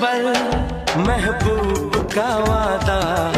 बल महबूब का वादा।